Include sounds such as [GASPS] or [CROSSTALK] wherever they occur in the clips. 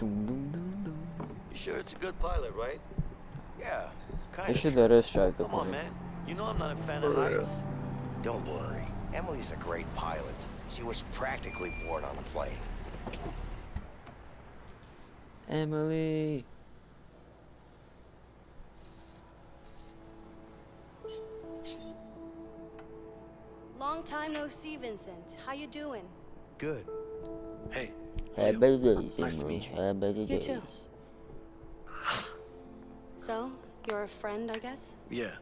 You sure it's a good pilot, right? Yeah, kind They of. should let us drive the Come on, plane. man. You know I'm not a fan of oh, For heights. Don't worry. Emily's a great pilot. She was practically born on a plane. Emily. Long time no see, Vincent. How you doing? Good. Hey, Happy days, Nice to Emily. meet you. Happy You days. too. [SIGHS] So, you're a friend, I guess? yeah.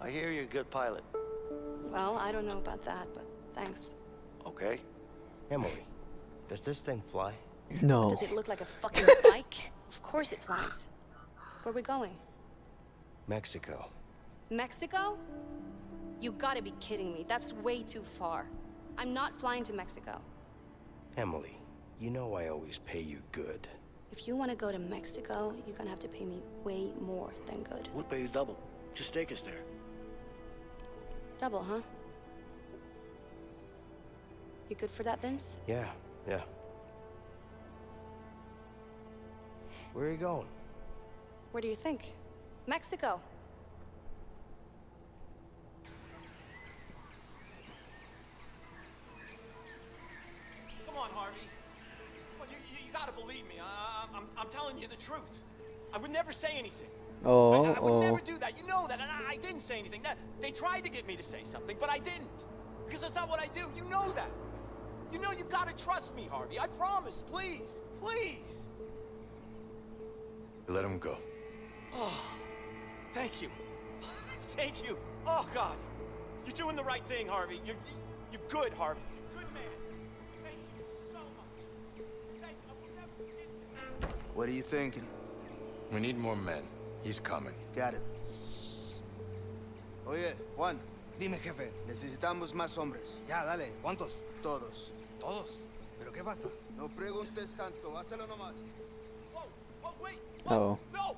I hear you're a good pilot. Well, I don't know about that, but thanks. Okay. Emily, does this thing fly? No. Does it look like a fucking [LAUGHS] bike? Of course it flies. Where are we going? Mexico. Mexico? You gotta be kidding me. That's way too far. I'm not flying to Mexico. Emily, you know I always pay you good. If you want to go to Mexico, you're gonna have to pay me way more than good. We'll pay you double. Just take us there. Double, huh? You good for that, Vince? Yeah, yeah. Where are you going? Where do you think? Mexico. Telling you the truth. I would never say anything. Oh, I, I would oh. never do that. You know that, and I, I didn't say anything. That, they tried to get me to say something, but I didn't. Because that's not what I do. You know that. You know you've gotta trust me, Harvey. I promise. Please. Please. Let him go. Oh, thank you. [LAUGHS] thank you. Oh, God. You're doing the right thing, Harvey. You're, you're good, Harvey. What are you thinking? We need more men. He's coming. Got it. Oye, Juan. Dime, jefe. Necesitamos más hombres. Ya, dale. ¿Cuántos? Todos. ¿Todos? ¿Pero qué pasa? No preguntes tanto. Hazlo nomás. Whoa, whoa, wait. Oh. No!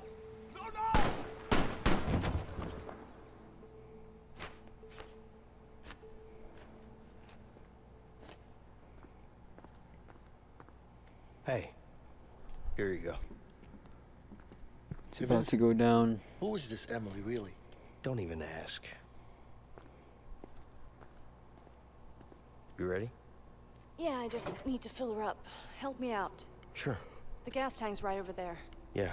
No, no! Hey, here you go. It's about to go down. Who is this Emily, really? Don't even ask. You ready? Yeah, I just need to fill her up. Help me out. Sure. The gas tank's right over there. Yeah.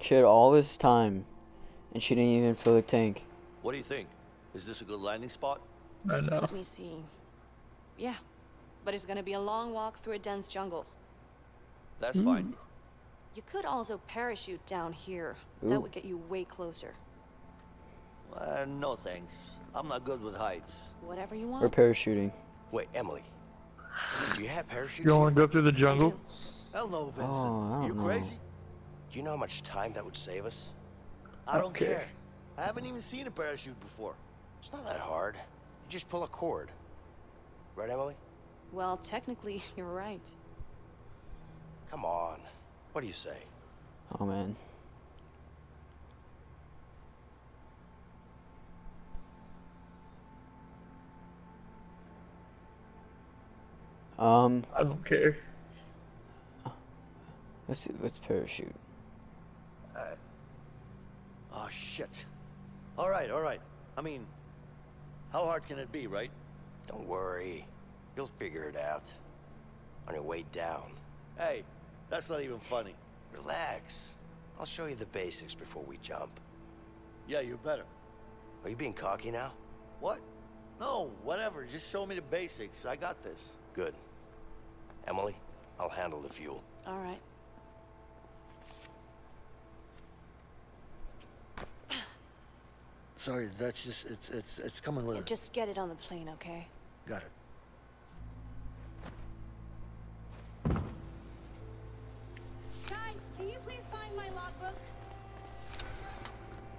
She had all this time, and she didn't even fill the tank. What do you think? Is this a good landing spot? I know. Let me see. Yeah, but it's gonna be a long walk through a dense jungle. That's fine. You could also parachute down here. Ooh. That would get you way closer. Uh, no thanks. I'm not good with heights. Whatever you want. Or want. parachuting. Wait, Emily. Do you have parachutes? You want to go through the jungle? do. Hell no, Vincent. Oh, you don't crazy? Do you know how much time that would save us? I don't Okay. care. I haven't even seen a parachute before. It's not that hard. You just pull a cord. Right, Emily? Well, technically, [LAUGHS] you're right. Come on. What do you say? Oh man. Um, I don't care. let's see, let's parachute. Oh, shit. All right, all right. I mean, how hard can it be, right? Don't worry. You'll figure it out. On your way down. Hey, that's not even funny. Relax. I'll show you the basics before we jump. Yeah, you better. Are you being cocky now? What? No, whatever. Just show me the basics. I got this. Good. Emily, I'll handle the fuel. All right. Sorry, that's just it's it's it's coming with Yeah, it. just get it on the plane, okay? Got it.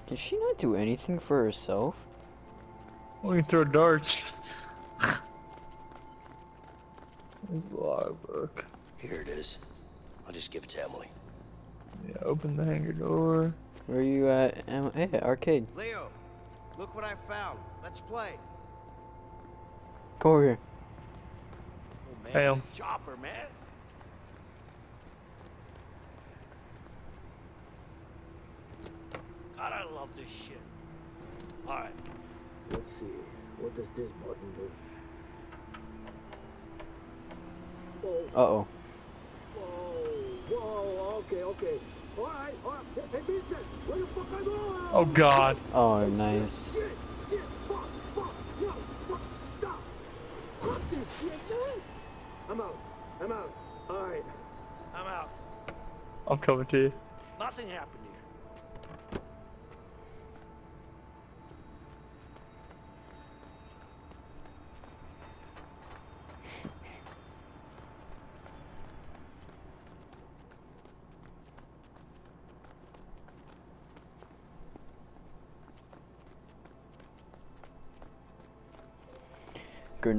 Can she not do anything for herself? We can throw darts. [LAUGHS] There's the logbook. Here it is. I'll just give it to Emily. Yeah, open the hangar door. Where are you at? Em- Hey, arcade. Leo, look what I found. Let's play. Come over here. Oh, man. Damn. Chopper, man. God, I love this shit. All right. Let's see. What does this button do? Uh oh. Whoa, whoa, okay, okay. Alright, alright. Hey, hey, Vincent, where the fuck I going? Oh god. Oh, nice. Shit, shit, fuck, fuck, no, fuck, stop. Fuck this shit, man. I'm out, I'm out. Alright. I'm out. I'm coming to you.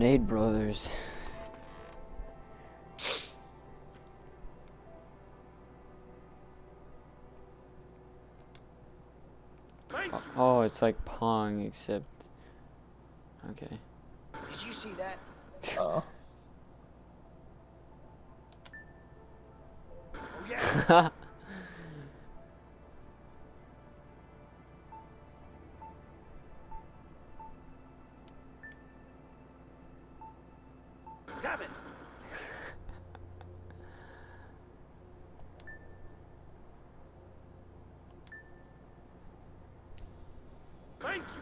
Grenade Brothers. Oh, oh, it's like Pong, except. Okay. Did you see that? [LAUGHS] Oh. Oh, yeah. [LAUGHS]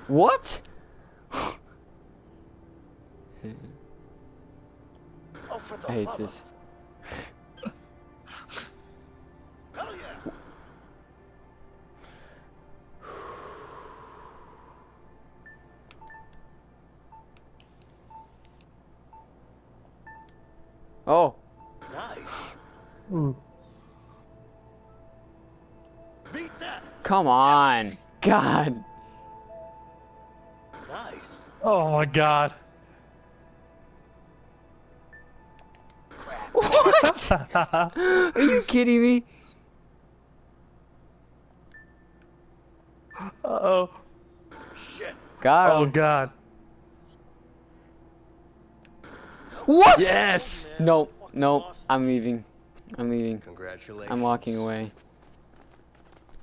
what? [LAUGHS] Oh, for the I hate love this. God. What? [LAUGHS] Are you kidding me? Uh oh. Shit. Got Oh god. What? Yes. Nope, nope. I'm leaving. I'm leaving. Congratulations. I'm walking away.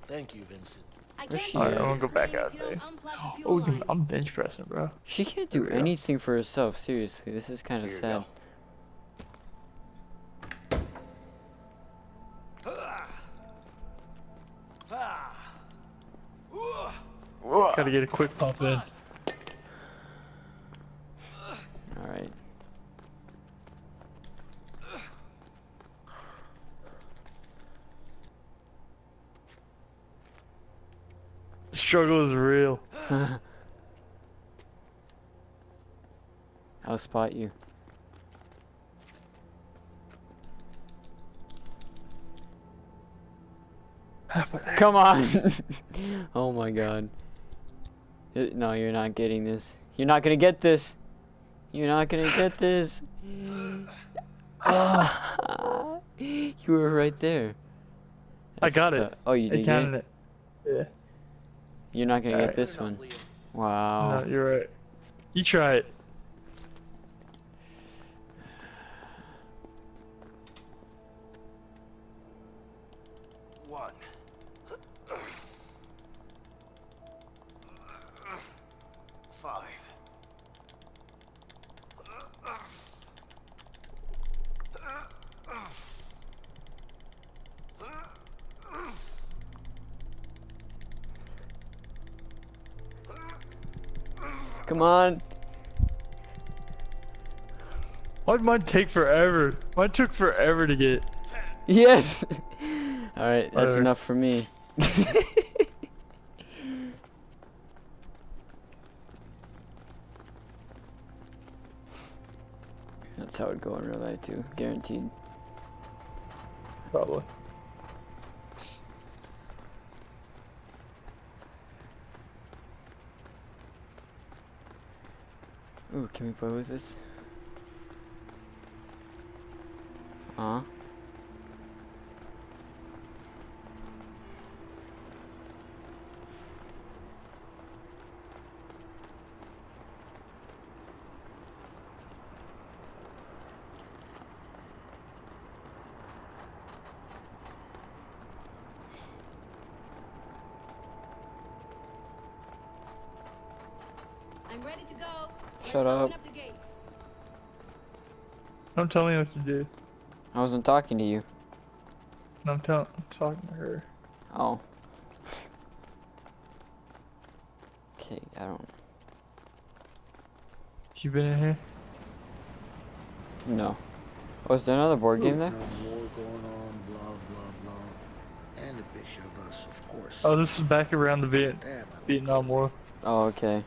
Thank you, Vincent. I Where's can't she use at? this Alright, I'm gonna go back out if you don't there. Oh, fuel line. I'm bench pressing, bro. She can't do we go. anything for herself. Seriously, this is kind of sad. go. Gotta get a quick pump in. All right. The struggle is real. [LAUGHS] I'll spot you. Come on. [LAUGHS] [LAUGHS] oh my god. No, you're not getting this. You're not gonna get this. You're not gonna get this. [SIGHS] Ah, you were right there. I got it. Oh, you did get counted it? it. Yeah. You're not gonna get Alright. this one. Wow. No, you're right. You try it. Come on. Why'd mine take forever? Mine took forever to get. Yes. [LAUGHS] All right, that's Whatever. enough for me. [LAUGHS] that's how it'd go in real life too, guaranteed. Probably. Ooh, can we play with this? Huh? I'm ready to go. Shut up. Open up the gates. Don't tell me what to do. I wasn't talking to you. I'm, tell- I'm talking to her. Oh. Okay, I don't. You been in here? No. Was there another board game No there? more going on, blah, blah, blah. And a picture of us, of course. Oh, this is back around the Viet- Damn, I Vietnam War. Oh, okay.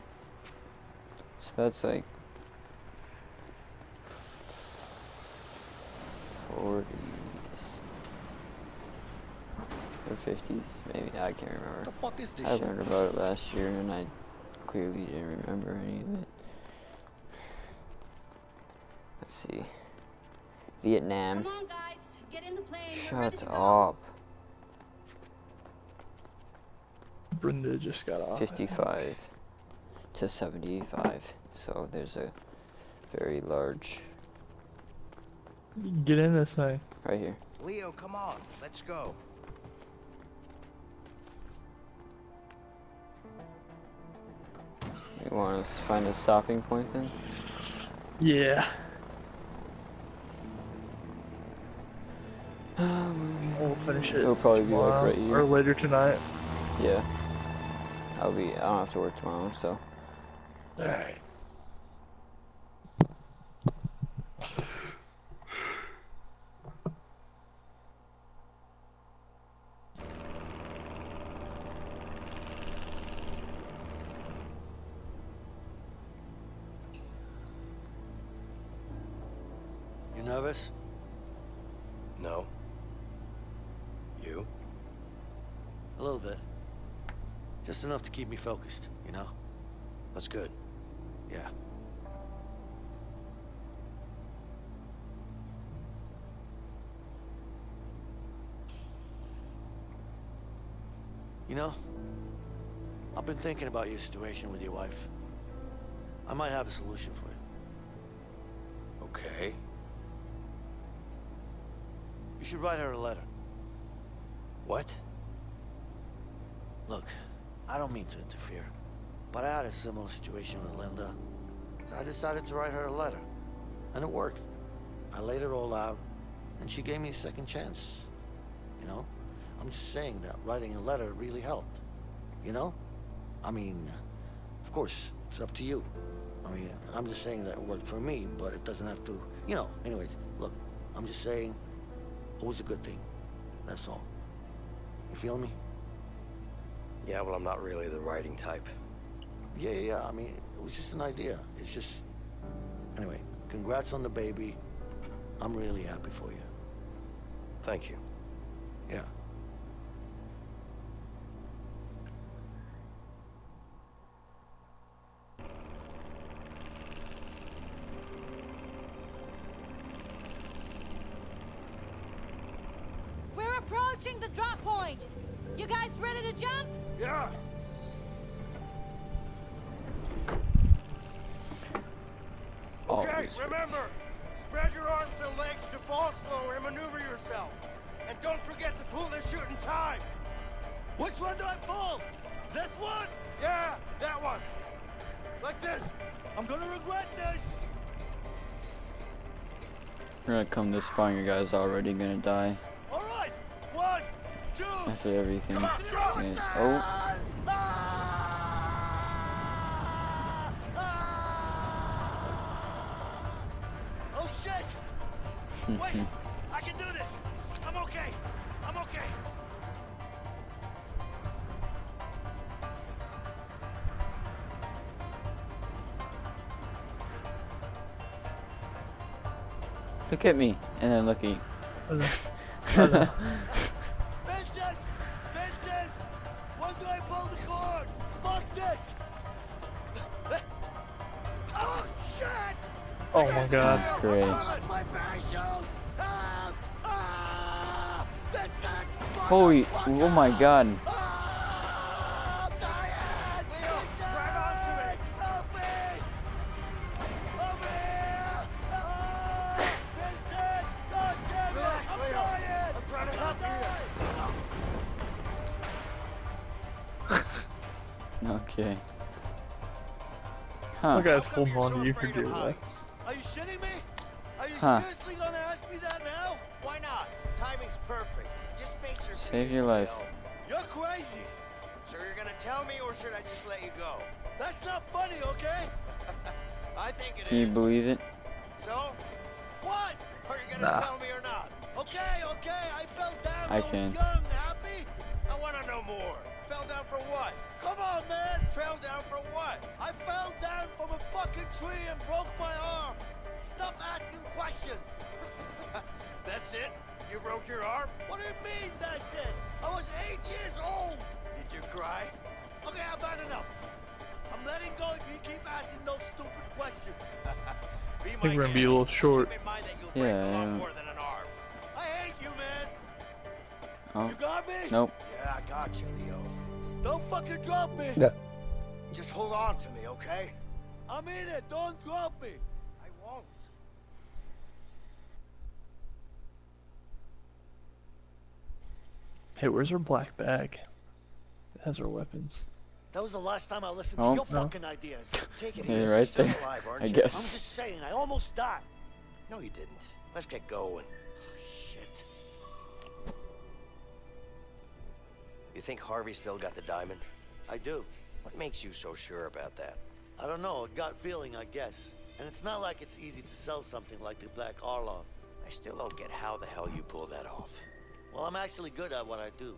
So that's like. 40s. Or 50s, maybe. I can't remember. the fuck is this I shit? learned about it last year and I clearly didn't remember any of it. Let's see. Vietnam. Come on, guys. Get in the plane. Shut to up. Brenda just got off. 55 to 75. So there's a very large Get in this thing. right here. Leo, come on. Let's go. You want to find a stopping point then? Yeah. Um, [SIGHS] We'll finish it It'll probably be like tomorrow right here. or later tonight. Yeah. I'll be. I don't have to work tomorrow, so. Alright. Nervous? No. You? A little bit. Just enough to keep me focused, you know? That's good. Yeah. You know, I've been thinking about your situation with your wife. I might have a solution for you. Okay. You should write her a letter. What? Look, I don't mean to interfere, but I had a similar situation with Linda. So I decided to write her a letter. And it worked. I laid it all out, and she gave me a second chance. You know? I'm just saying that writing a letter really helped. You know? I mean, of course, it's up to you. I mean, I'm just saying that it worked for me, but it doesn't have to, you know. Anyways, look, I'm just saying it was a good thing. That's all. You feel me? Yeah, well, I'm not really the writing type. Yeah, yeah, yeah. I mean, it was just an idea. It's just. Anyway, congrats on the baby. I'm really happy for you. Thank you. Remember, spread your arms and legs to fall slow and maneuver yourself. And don't forget to pull the chute in time. Which one do I pull? This one? Yeah, that one. Like this. I'm gonna regret this. We're gonna come this far and your guy's already gonna die All right, one, two. after everything. Come on, go. Yeah. Oh, Hmm, hmm. Wait, I can do this. I'm okay. I'm okay. look at me, and then look at you. [LAUGHS] Vincent! Vincent! When do I pull the cord? Fuck this! [LAUGHS] Oh shit! Oh my god. Great. My parachute! Help! Vincent! Holy, oh my god. I'm dying! Leo, grab onto it! Help me! Over here! Vincent! God damn it! Relax, I'm Leo. dying! I'm trying to help you. Okay. Huh. Guy's How come holding on to you for of dear life. Your Save your life. You're crazy. So you're gonna tell me, or should I just let you go? That's not funny, okay? [LAUGHS] I think it is. Can you believe it? So, What? are you gonna Nah. tell me or not? Okay, okay, I fell down I I can. young, happy? I wanna know more. Fell down for what? Come on, man. Fell down for what? I fell down from a fucking tree and broke my arm. Stop asking questions. [LAUGHS] That's it? You broke your arm? What do you mean, that's it? I was eight years old. Did you cry? Okay, I've had enough. I'm letting go if you keep asking those stupid questions. [LAUGHS] Be think we're gonna be a little short. Keep in mind that you'll Yeah, a lot yeah. more than an arm. I hate you, man. Oh, You got me? nope. Yeah, I got you, Leo. Don't fucking drop me. Just hold on to me, okay? I mean it. Don't drop me. I won't. Hey, where's our black bag? It has our weapons. That was the last time I listened Oh, to your no. fucking ideas. Take it Yeah, easy. right You're still there. alive, aren't I you? I'm just saying, I almost died. No, you didn't. Let's get going. Oh, Shit. You think Harvey still got the diamond? I do. What makes you so sure about that? I don't know, a gut feeling, I guess. And it's not like it's easy to sell something like the Black Orlov. I still don't get how the hell you pulled that off. Well, I'm actually good at what I do.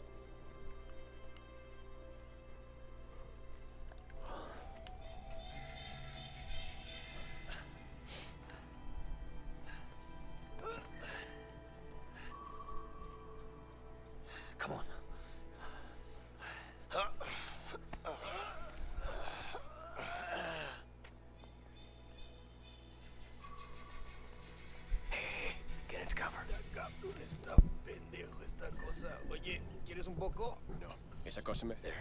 Un poco? No. Esa cosa me... There.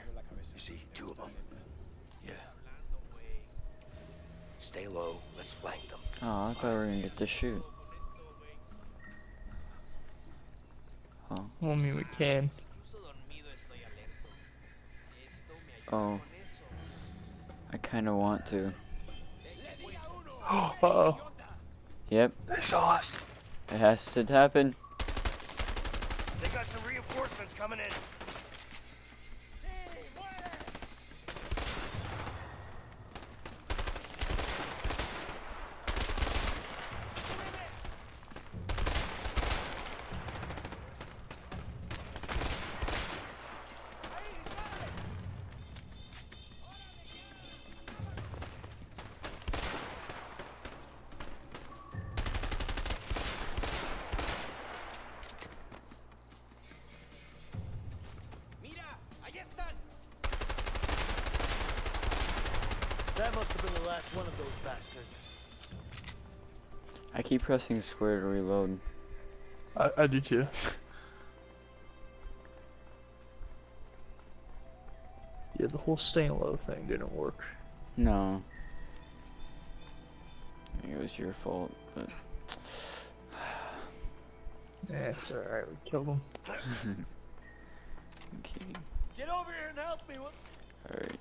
You see, two of them. Yeah. Stay low. Let's flank them. Oh, I thought we were gonna get to shoot. Oh, Well, I mean, we can. oh. I kind of want to. [GASPS] Uh oh. Yep, They saw us. it has to happen. Reinforcements coming in. One of those bastards. I keep pressing square to reload. I, I do too. Yeah, the whole staying low thing didn't work. No. It was your fault, but [SIGHS] Yeah, alright, we killed him. [LAUGHS] I'm. Get over here and help me. What? Alright.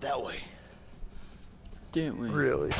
That way. Didn't we? Really?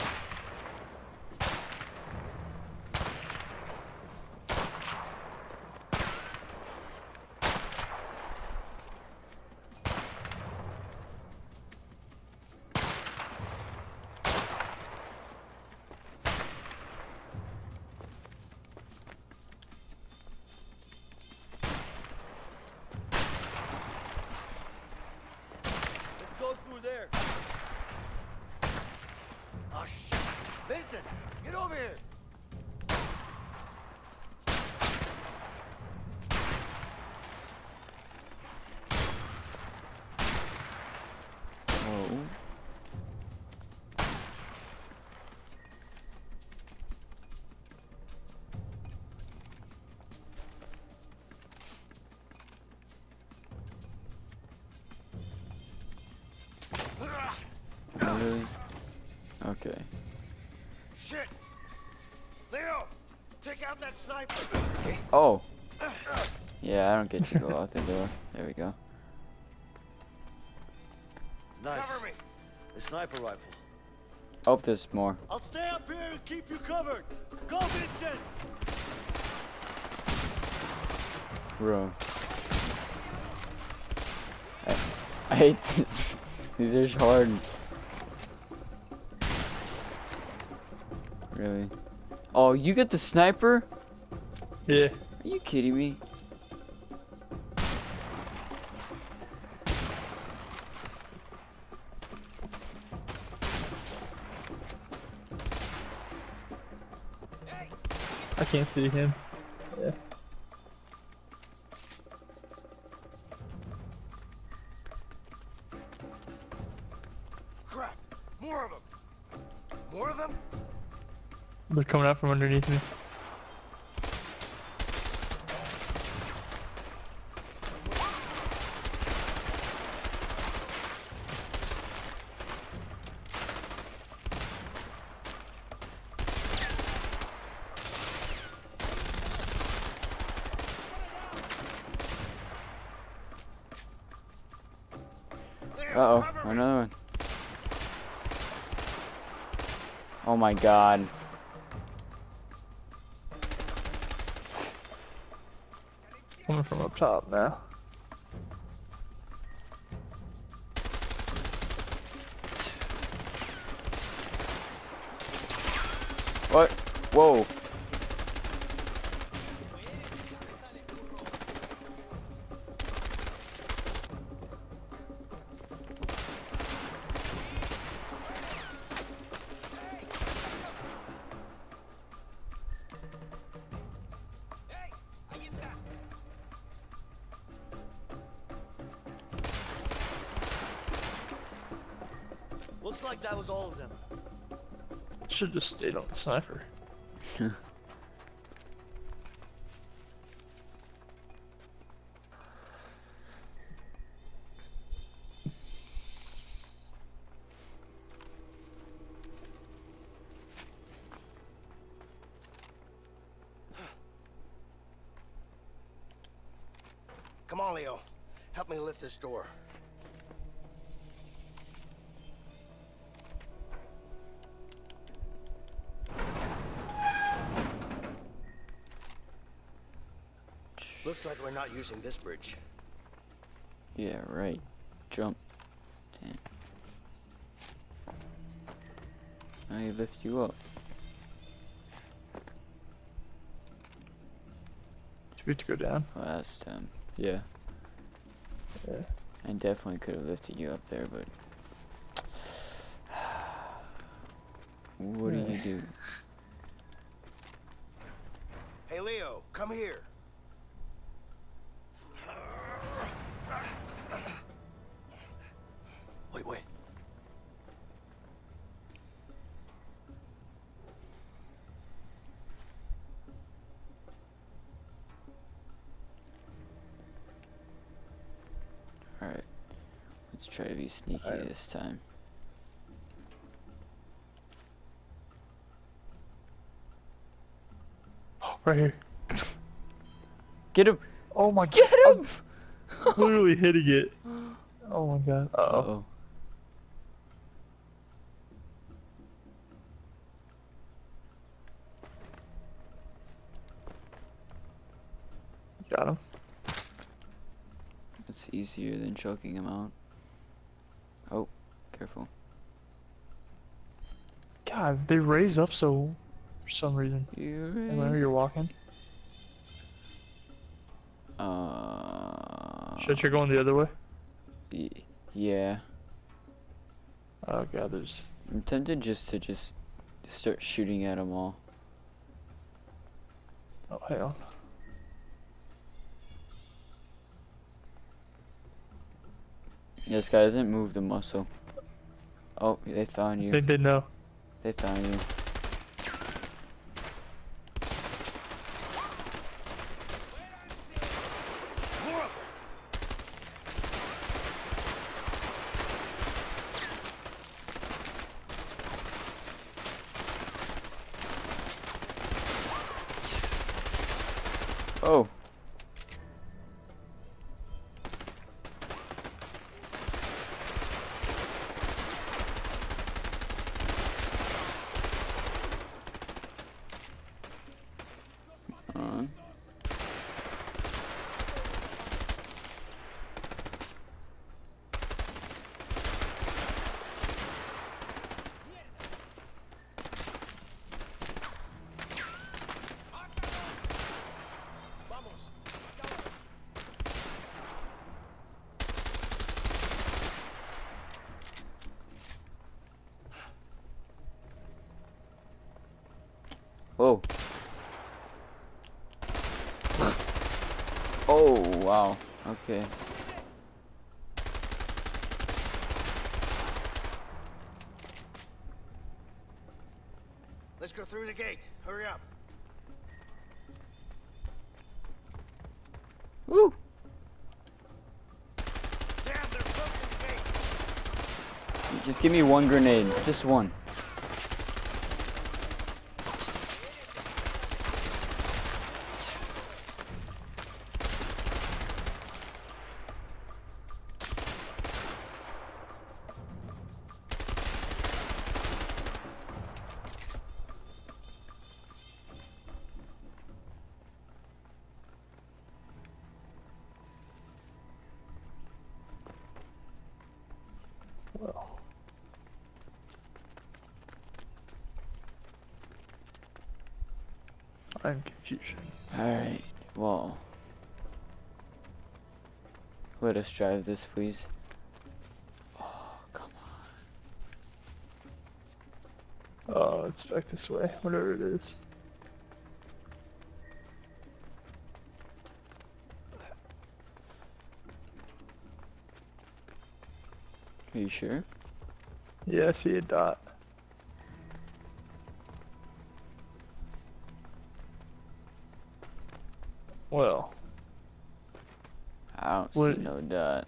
Shit! Leo! Take out that sniper! Oh. [SIGHS] Yeah, I don't get you go out the door. There we go. Nice. Cover me! The sniper rifle. Oh, there's more. I'll stay up here and keep you covered! Go, Vincent! Bro. I, [LAUGHS] I hate this. These are hard. Really? Oh, you get the sniper? Yeah. Are you kidding me? I can't see him. Yeah. They're coming out from underneath me. Uh oh, another one. Oh my god. Top now. What? Whoa. Just stayed on the sniper. Come on, Leo. Help me lift this door. Looks like we're not using this bridge. Yeah, right. Jump. Damn. Now you lift you up. Should we have to go down? Oh, Last time. Yeah. Yeah. I definitely could have lifted you up there, but. [SIGHS] What do you do? Try to be sneaky Alright. this time. Right here. Get him! Oh my god. Get god. him! I'm literally hitting it. Oh my god. Uh Uh oh. oh. Got him. It's easier than choking him out. Careful. God, they raise up so for some reason. You Whenever you're walking. Uh. Should I try going the other way? Yeah. Oh god, there's I'm tempted just to just start shooting at them all. oh hell. This guy doesn't move the muscle. Oh, they found you. they know. They found you. More of them. Oh. On. Whoa. Oh, wow. Okay. Let's go through the gate. Hurry up. Woo! Damn. Just give me one grenade. Just one. I'm confusion. Alright, well. Let us drive this, please. Oh, come on. Oh, it's back this way, whatever it is. Are you sure? Yeah, I see a dot. Well, I don't What- see no dot.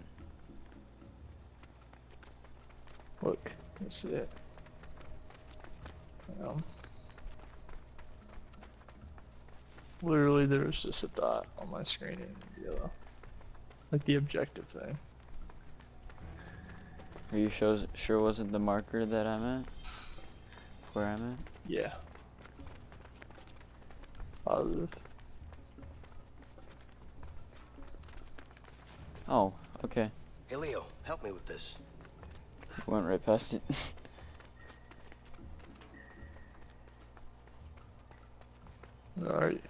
look, that's it. Um, literally, there was just a dot on my screen in yellow, like the objective thing. Are you sure, sure wasn't the marker that I'm at? Where I'm at? Yeah. Positive. Oh, okay. Hey, Leo, help me with this. Went right past it. [LAUGHS] Alright.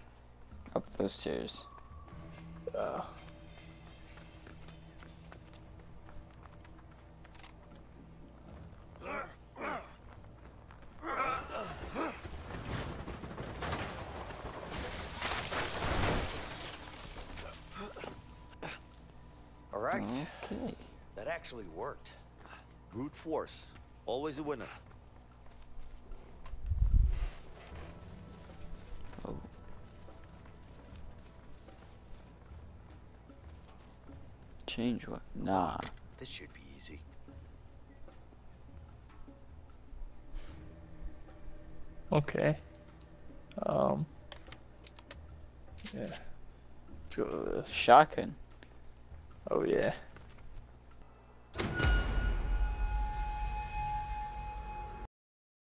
Up those stairs. Uh, actually worked. Brute force. Always a winner. Oh. Change what? Nah. This should be easy. okay. Um. Yeah. Let's go with this. Shotgun. Oh yeah.